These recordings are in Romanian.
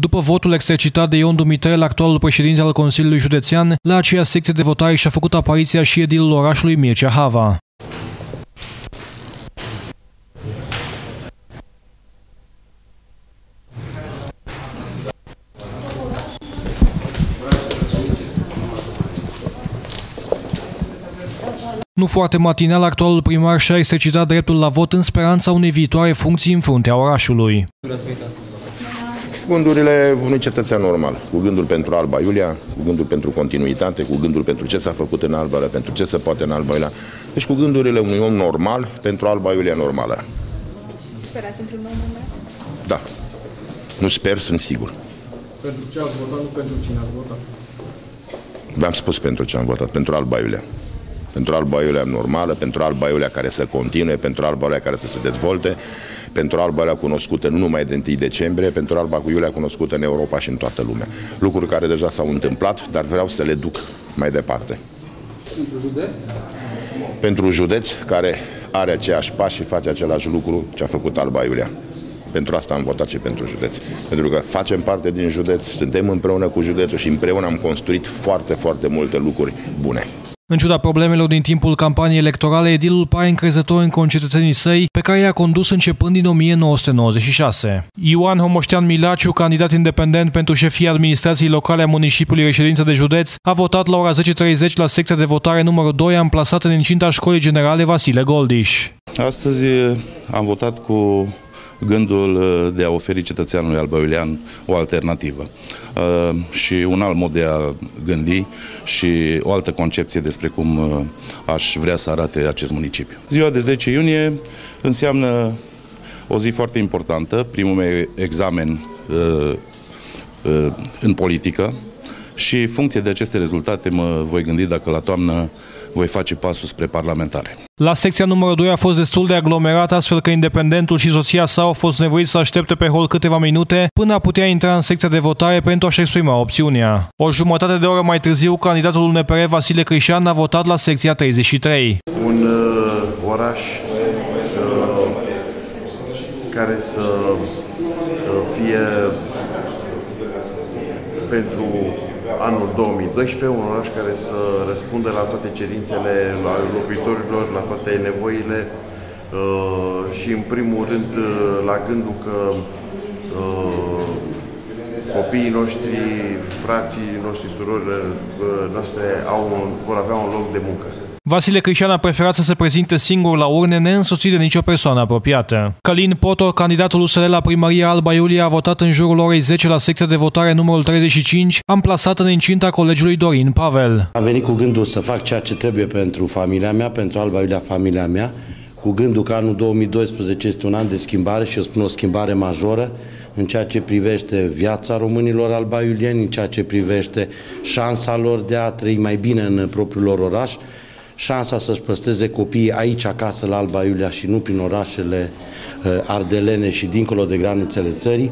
După votul exercitat de Ion Dumitrel, actualul președinte al Consiliului Județean, la aceea secție de votare și-a făcut apariția și edilul orașului Mircea Hava. Nu foarte matinal, actualul primar și-a exercitat dreptul la vot în speranța unei viitoare funcții în fruntea orașului. Gândurile unui cetățean normal, cu gândul pentru Alba Iulia, cu gândul pentru continuitate, cu gândul pentru ce s-a făcut în Alba Iulia, pentru ce se poate în Alba Iulia. Deci cu gândurile unui om normal pentru Alba Iulia normală. Sperați într-un nou mandat? Da. Nu sper, sunt sigur. Pentru ce ați votat, nu pentru cine ați votat. V-am spus pentru ce am votat, pentru Alba Iulia. Pentru Alba Iulia normală, pentru Alba Iulia care să continue, pentru Alba Iulia care să se dezvolte, pentru Alba Iulia cunoscută nu numai de 1 decembrie, pentru Alba Iulia cunoscută în Europa și în toată lumea. Lucruri care deja s-au întâmplat, dar vreau să le duc mai departe. Pentru județ? Pentru județ care are aceeași pași și face același lucru ce a făcut Alba Iulia. Pentru asta am votat și pentru județ. Pentru că facem parte din județ, suntem împreună cu județul și împreună am construit foarte, foarte multe lucruri bune. În ciuda problemelor din timpul campaniei electorale, edilul pare încrezător în concetățenii săi, pe care i-a condus începând din 1996. Ioan Homoștean Milaciu, candidat independent pentru șefia administrației locale a municipiului reședință de județ, a votat la ora 10.30 la secția de votare numărul 2 amplasată în incinta Școlii Generale Vasile Goldiș. Astăzi am votat cu gândul uh, de a oferi cetățeanului Alba Iulian o alternativă. Uh, și un alt mod de a gândi și o altă concepție despre cum uh, aș vrea să arate acest municipiu. Ziua de 10 iunie înseamnă o zi foarte importantă, primul meu examen în politică și funcție de aceste rezultate mă voi gândi dacă la toamnă voi face pasul spre parlamentare. La secția numărul 2 a fost destul de aglomerat, astfel că independentul și soția sa au fost nevoiți să aștepte pe hol câteva minute până a putea intra în secția de votare pentru a-și exprima opțiunea. O jumătate de oră mai târziu, candidatul UNPR Vasile Crișan a votat la secția 33. Un uh, oraș uh, care să uh, fie pentru anul 2012, un oraș care să răspundă la toate cerințele la locuitorilor, la toate nevoile uh, și în primul rând uh, la gândul că uh, copiii noștri, frații noștri, surorile noastre au, vor avea un loc de muncă. Vasile Crișan a preferat să se prezinte singur la urne, neînsoțit de nicio persoană apropiată. Călin Poto, candidatul USL la primăria Alba Iulia, a votat în jurul orei 10 la secția de votare numărul 35, amplasată în incinta colegiului Dorin Pavel. Am venit cu gândul să fac ceea ce trebuie pentru familia mea, pentru Alba Iulia, familia mea, cu gândul că anul 2012 este un an de schimbare și eu spun o schimbare majoră în ceea ce privește viața românilor albaiulieni, în ceea ce privește șansa lor de a trăi mai bine în propriul lor oraș, șansa să-și păstreze copiii aici acasă la Alba Iulia și nu prin orașele uh, ardelene și dincolo de granițele țării,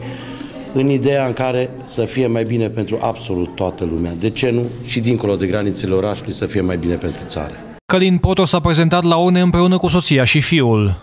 în ideea în care să fie mai bine pentru absolut toată lumea. De ce nu? Și dincolo de granițele orașului să fie mai bine pentru țară. Călin Poto s-a prezentat la urne împreună cu soția și fiul.